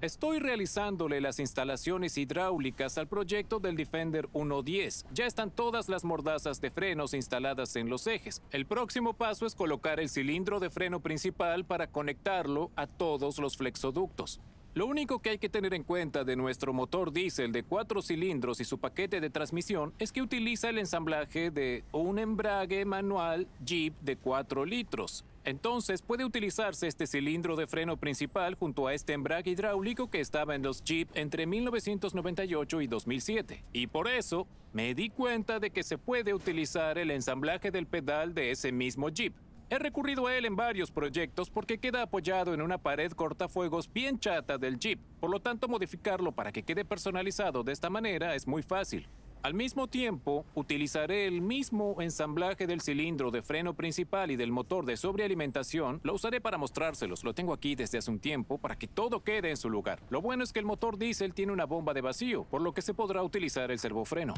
Estoy realizándole las instalaciones hidráulicas al proyecto del Defender 110. Ya están todas las mordazas de frenos instaladas en los ejes. El próximo paso es colocar el cilindro de freno principal para conectarlo a todos los flexoductos. Lo único que hay que tener en cuenta de nuestro motor diésel de cuatro cilindros y su paquete de transmisión es que utiliza el ensamblaje de un embrague manual Jeep de 4 litros. Entonces puede utilizarse este cilindro de freno principal junto a este embrague hidráulico que estaba en los Jeep entre 1998 y 2007. Y por eso me di cuenta de que se puede utilizar el ensamblaje del pedal de ese mismo Jeep. He recurrido a él en varios proyectos porque queda apoyado en una pared cortafuegos bien chata del Jeep, por lo tanto modificarlo para que quede personalizado de esta manera es muy fácil. Al mismo tiempo, utilizaré el mismo ensamblaje del cilindro de freno principal y del motor de sobrealimentación. Lo usaré para mostrárselos, lo tengo aquí desde hace un tiempo para que todo quede en su lugar. Lo bueno es que el motor diésel tiene una bomba de vacío, por lo que se podrá utilizar el servofreno.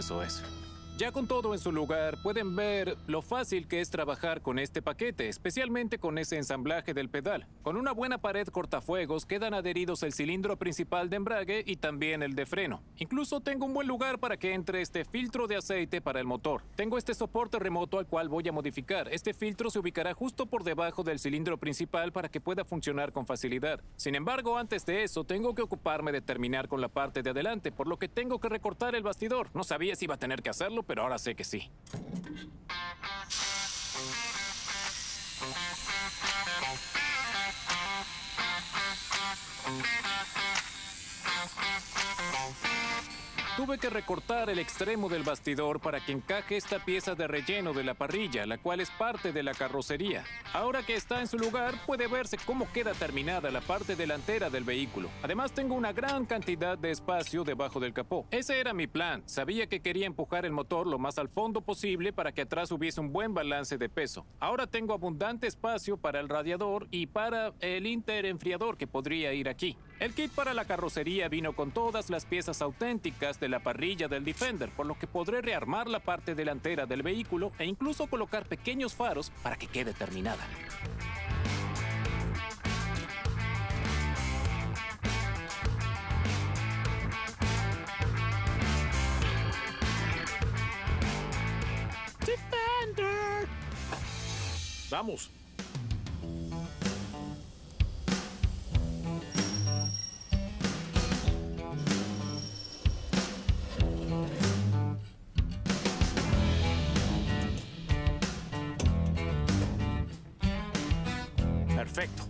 Eso es. Ya con todo en su lugar, pueden ver lo fácil que es trabajar con este paquete, especialmente con ese ensamblaje del pedal. Con una buena pared cortafuegos quedan adheridos el cilindro principal de embrague y también el de freno. Incluso tengo un buen lugar para que entre este filtro de aceite para el motor. Tengo este soporte remoto al cual voy a modificar. Este filtro se ubicará justo por debajo del cilindro principal para que pueda funcionar con facilidad. Sin embargo, antes de eso, tengo que ocuparme de terminar con la parte de adelante, por lo que tengo que recortar el bastidor. No sabía si iba a tener que hacerlo, pero ahora sé que sí. Tuve que recortar el extremo del bastidor para que encaje esta pieza de relleno de la parrilla, la cual es parte de la carrocería. Ahora que está en su lugar, puede verse cómo queda terminada la parte delantera del vehículo. Además, tengo una gran cantidad de espacio debajo del capó. Ese era mi plan. Sabía que quería empujar el motor lo más al fondo posible para que atrás hubiese un buen balance de peso. Ahora tengo abundante espacio para el radiador y para el interenfriador que podría ir aquí. El kit para la carrocería vino con todas las piezas auténticas de la parrilla del Defender, por lo que podré rearmar la parte delantera del vehículo e incluso colocar pequeños faros para que quede terminada. Defender. Vamos. Perfecto.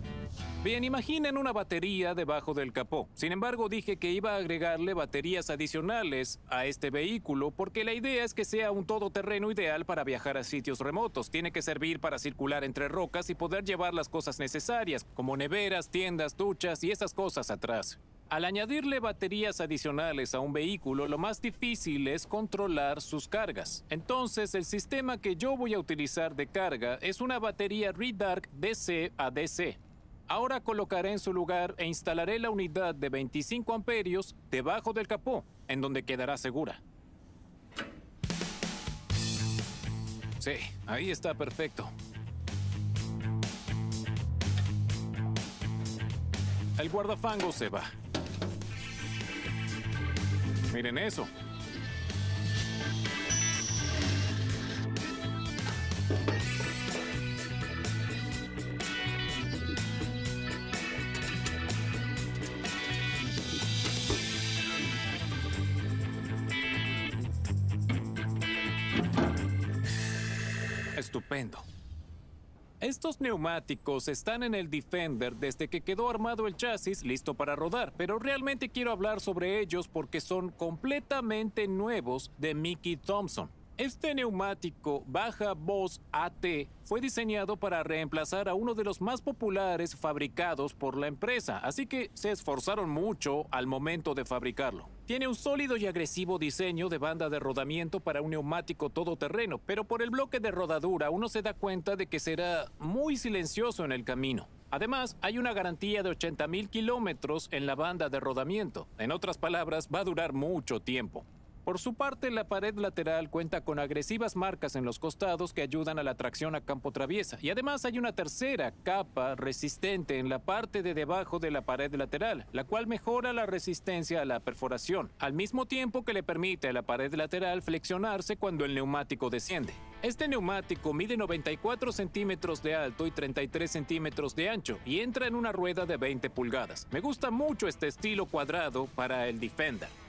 Bien, imaginen una batería debajo del capó. Sin embargo, dije que iba a agregarle baterías adicionales a este vehículo porque la idea es que sea un todoterreno ideal para viajar a sitios remotos. Tiene que servir para circular entre rocas y poder llevar las cosas necesarias, como neveras, tiendas, duchas y esas cosas atrás. Al añadirle baterías adicionales a un vehículo, lo más difícil es controlar sus cargas. Entonces, el sistema que yo voy a utilizar de carga es una batería Redark DC a DC. Ahora colocaré en su lugar e instalaré la unidad de 25 amperios debajo del capó, en donde quedará segura. Sí, ahí está perfecto. El guardafango se va. Miren eso. Estupendo. Estos neumáticos están en el Defender desde que quedó armado el chasis listo para rodar, pero realmente quiero hablar sobre ellos porque son completamente nuevos de Mickey Thompson. Este neumático baja voz AT fue diseñado para reemplazar a uno de los más populares fabricados por la empresa, así que se esforzaron mucho al momento de fabricarlo. Tiene un sólido y agresivo diseño de banda de rodamiento para un neumático todoterreno, pero por el bloque de rodadura uno se da cuenta de que será muy silencioso en el camino. Además, hay una garantía de 80.000 kilómetros en la banda de rodamiento. En otras palabras, va a durar mucho tiempo. Por su parte, la pared lateral cuenta con agresivas marcas en los costados que ayudan a la tracción a campo traviesa. Y además hay una tercera capa resistente en la parte de debajo de la pared lateral, la cual mejora la resistencia a la perforación, al mismo tiempo que le permite a la pared lateral flexionarse cuando el neumático desciende. Este neumático mide 94 centímetros de alto y 33 centímetros de ancho y entra en una rueda de 20 pulgadas. Me gusta mucho este estilo cuadrado para el Defender.